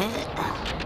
Ah,